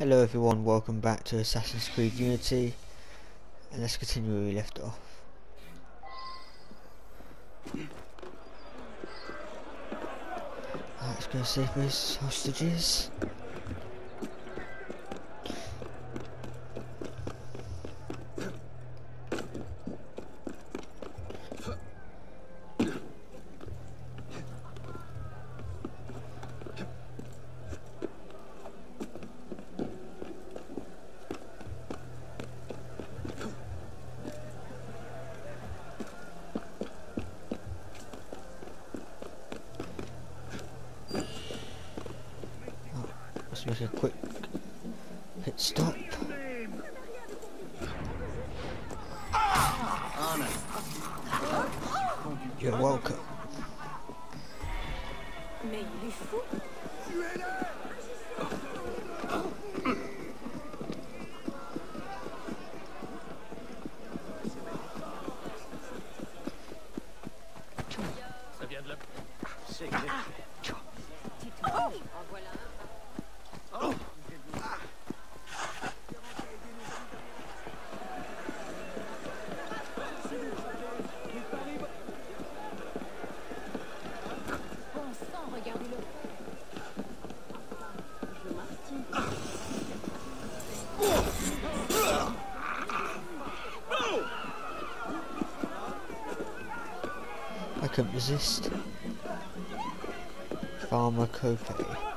Hello everyone, welcome back to Assassin's Creed Unity and let's continue where we left off. Let's go save those hostages. Let's make a quick pit stop. You're welcome. Mais il est fou Ça vient de là. C'est I couldn't resist. Pharmacope.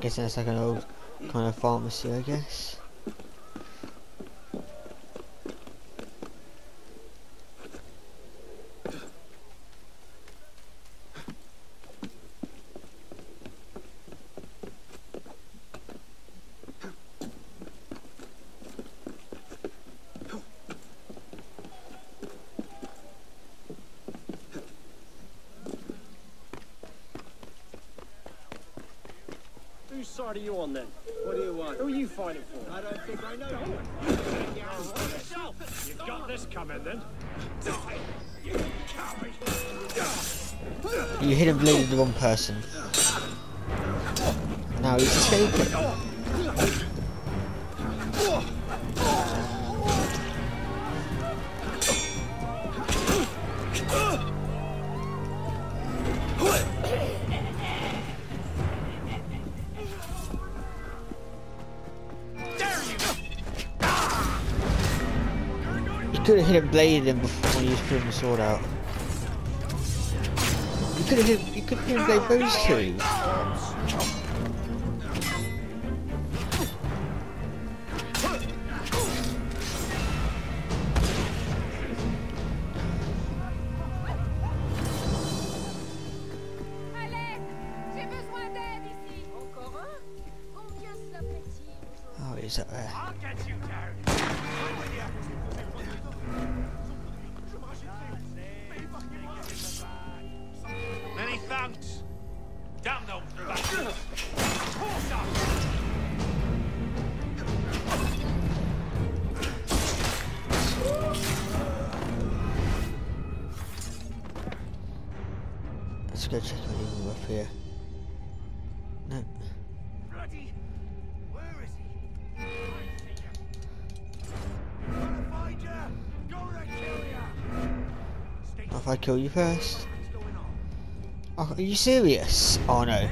Guess that's like an old kind of pharmacy, I guess. Whose side are you on then? What do you want? Who are you fighting for? I don't think I know. You've got this coming then. Die, you hit and bladed the wrong person. Now he's escaping. Could have bladed him before was pulling the sword out. You could have. You could have bladed those two. Let's go check on him up here. No. Bloody. Where is he? Gonna find ya. Gonna kill ya. If I kill you first. What's going on? Oh, are you serious? Oh no.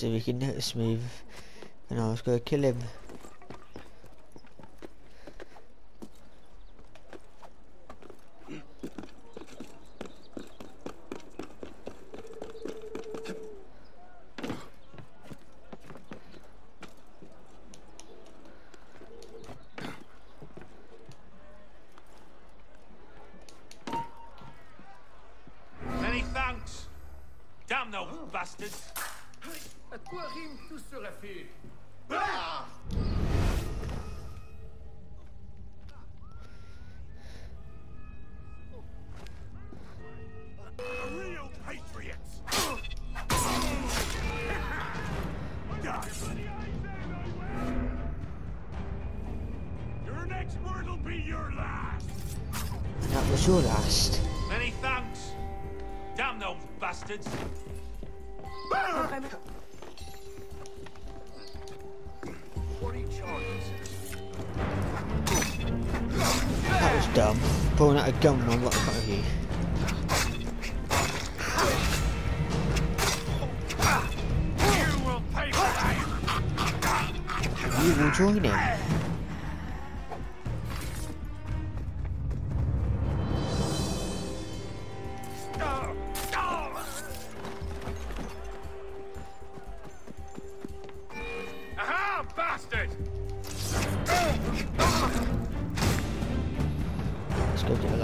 so he can notice me and I was going to kill him. Many thanks. Damn those bastards. À quoi rime tout ce raffut Real patriots. Your next word will be your last. That was your last. Many thanks. Damn those bastards. Dumb. Pulling out a gun on right in front of you. You will join in.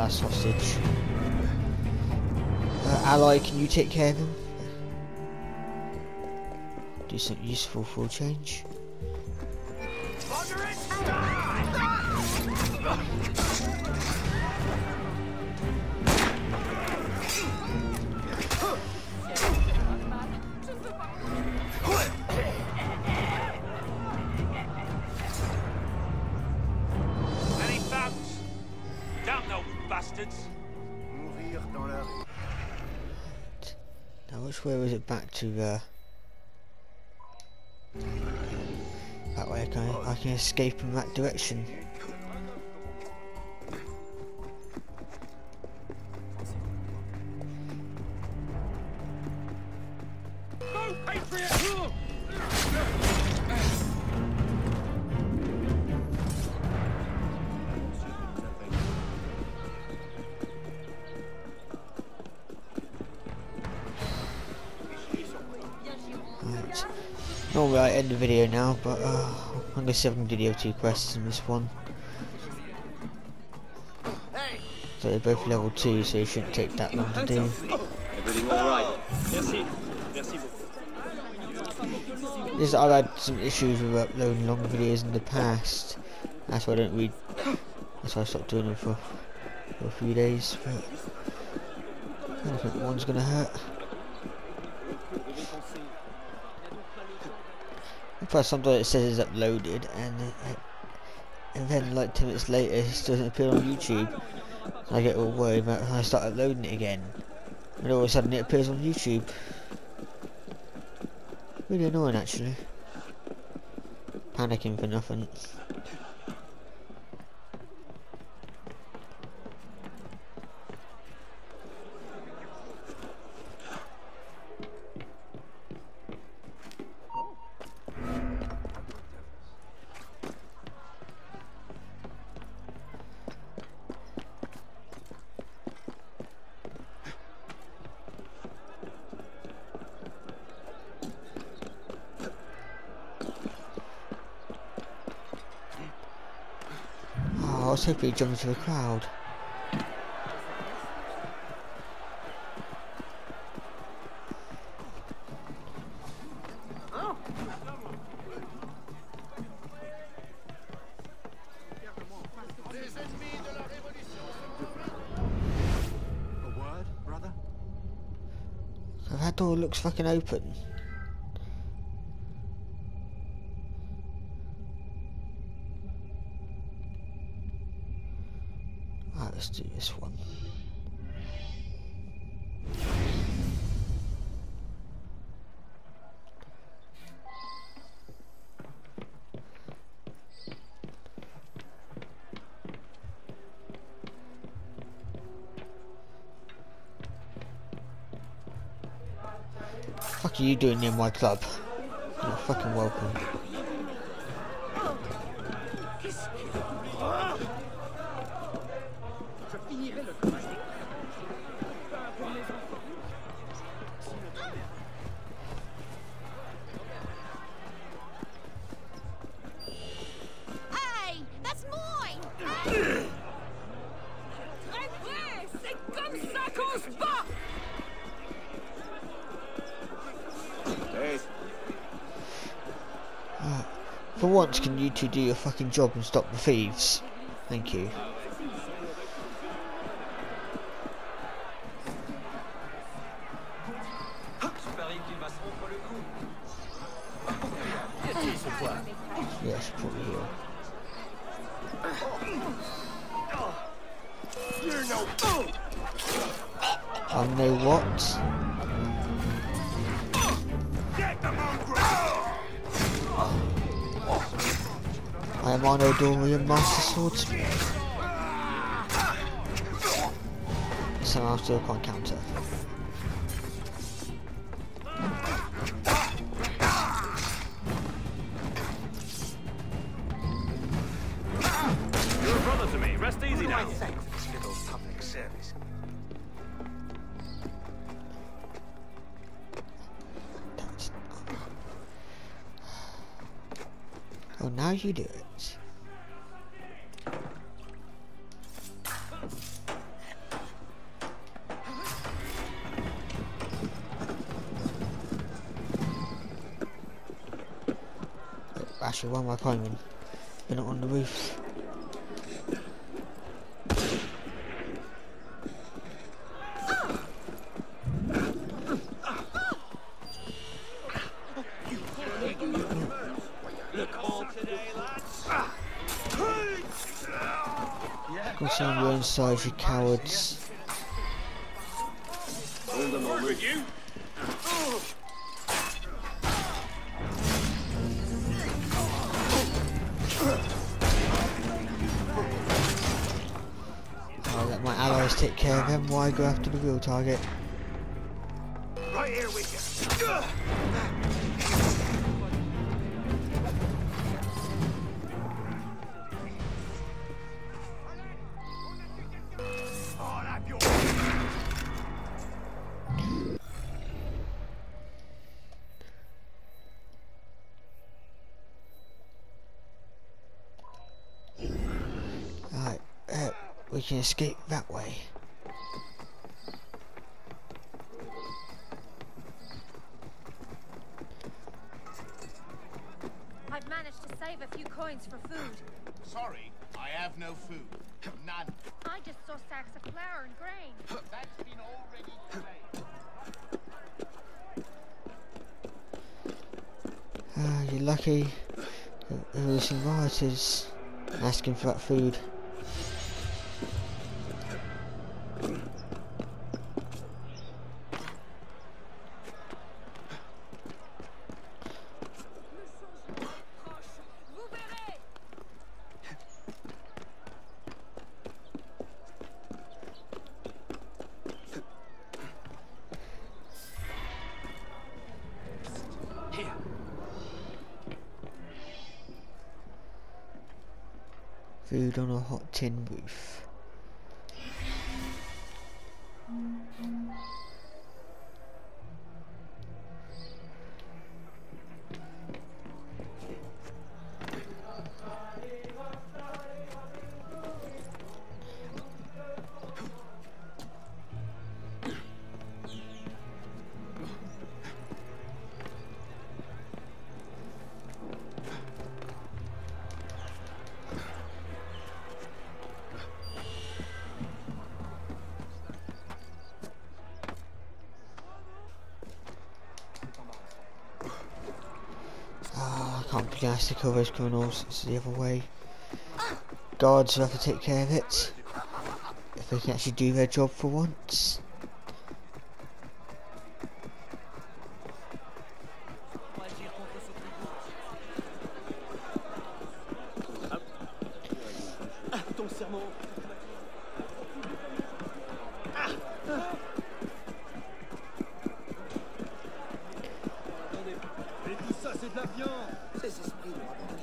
Hostage. Uh, ally, can you take care of him? Do something useful a change. Which way was it back to uh that way I can I can escape in that direction. I end the video now, but uh, I'm gonna see if I can do the O2 quests in this one. So they're both level 2, so it shouldn't take that long to do. Everything all right? Merci. Merci beaucoup. This, I've had some issues with uploading long videos in the past. That's why I don't read. That's why I stopped doing them for, for a few days. But I don't think one's gonna hurt. Plus, sometimes it says it's uploaded, and and then like 10 minutes later, it doesn't appear on YouTube. I get all worried about when I start uploading it again, and all of a sudden it appears on YouTube. Really annoying, actually. Panicking for nothing. I was hoping he'd jump into the crowd. So that door looks fucking open. Doing in my club? You're fucking welcome. Once, can you two do your fucking job and stop the thieves? Thank you. I am Arno Dorian, Master Swordsman. So I still can't counter. You're a brother to me. Rest easy now. This little public service. Oh, now you do it. Actually, why am I climbing? Not on the roof. Go your own you cowards. Target. Right here with you. Uh, we can escape that way. I've managed to save a few coins for food. Sorry, I have no food. None. I just saw sacks of flour and grain. That's been already claimed. Ah, you're lucky. There were some rioters asking for that food. Food on a hot tin roof. Ah, be asked to kill those criminals. It's the other way. Guards will have to take care of it. If they can actually do their job for once. Ton serment. Attendez. Mais tout ça, c'est de la viande. Ces esprits l'ont abandonné.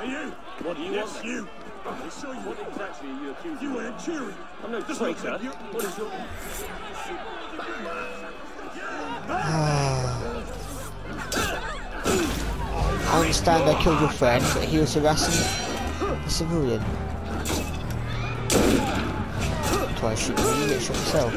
Hey, you! What do you yes, want? you! I show you. What exactly are you accusing You weren't cheering. I'm no traitor. What is your... Ah, I understand I killed your friend, but he was harassing a civilian. Me, you get shot yourself.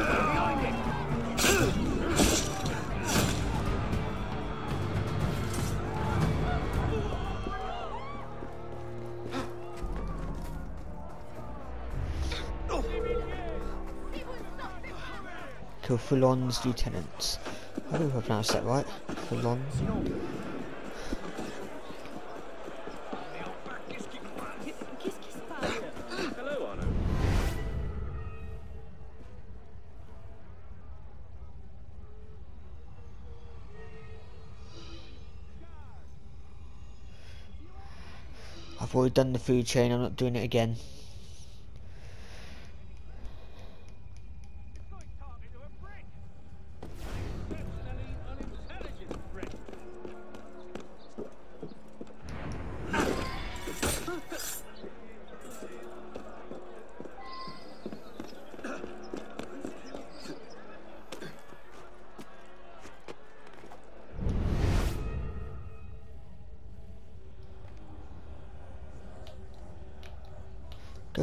Kill Foulon's lieutenants. I hope I pronounced that right. Foulon. I've already done the food chain, I'm not doing it again.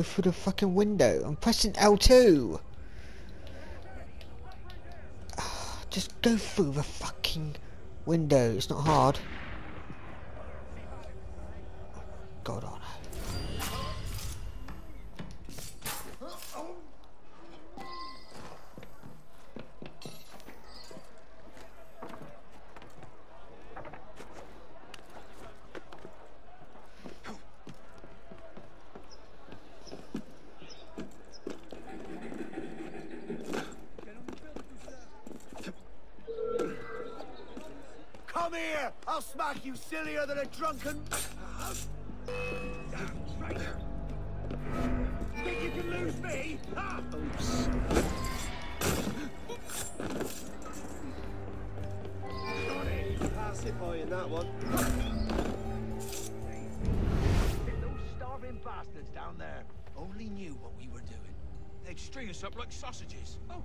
Go through the fucking window. I'm pressing L2. Just go through the fucking window. It's not hard. God on. I'll smack you sillier than a drunken... Think you can lose me? Ah! Oops. Pass it by in that one. Those starving bastards down there only knew what we were doing, they'd string us up like sausages. Oh.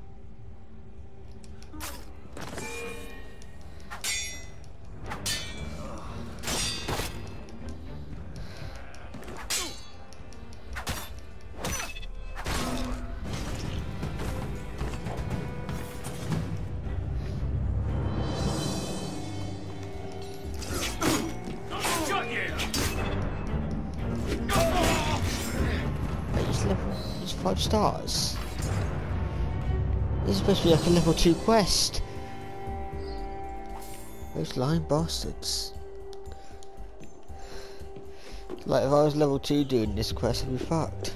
Stars. This is supposed to be like a level two quest. Those lying bastards. Like if I was level two doing this quest, I'd be fucked.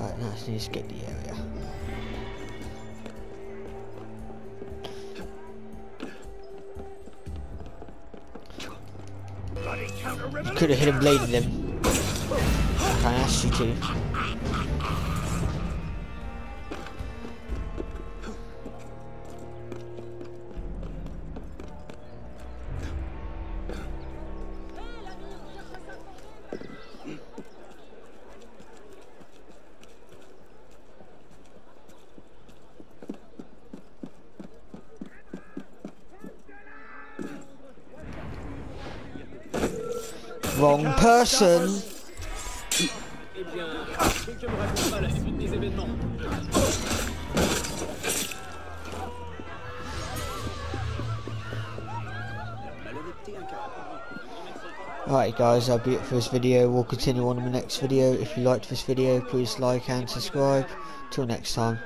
Right, now I just need to get the area. You could have hit a blade in them. I asked you to. Des événements. Alright guys, that'll be it for this video. We'll continue on in the next video. If you liked this video, please like and subscribe. Till next time.